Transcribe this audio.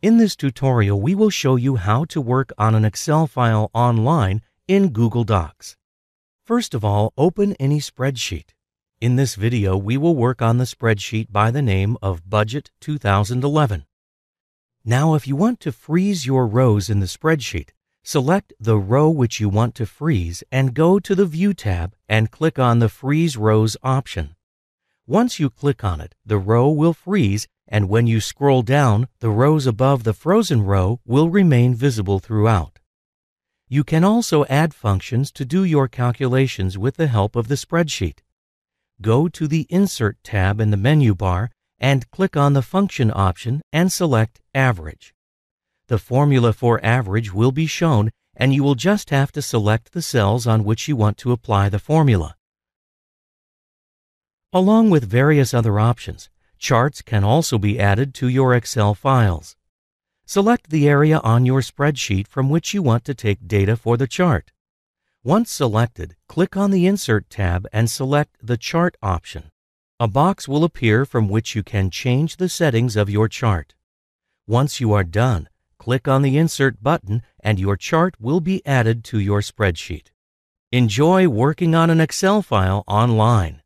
In this tutorial, we will show you how to work on an Excel file online in Google Docs. First of all, open any spreadsheet. In this video, we will work on the spreadsheet by the name of Budget 2011. Now, if you want to freeze your rows in the spreadsheet, select the row which you want to freeze and go to the View tab and click on the Freeze Rows option. Once you click on it, the row will freeze and when you scroll down, the rows above the frozen row will remain visible throughout. You can also add functions to do your calculations with the help of the spreadsheet. Go to the Insert tab in the menu bar and click on the Function option and select Average. The formula for average will be shown and you will just have to select the cells on which you want to apply the formula. Along with various other options, charts can also be added to your Excel files. Select the area on your spreadsheet from which you want to take data for the chart. Once selected, click on the Insert tab and select the Chart option. A box will appear from which you can change the settings of your chart. Once you are done, click on the Insert button and your chart will be added to your spreadsheet. Enjoy working on an Excel file online.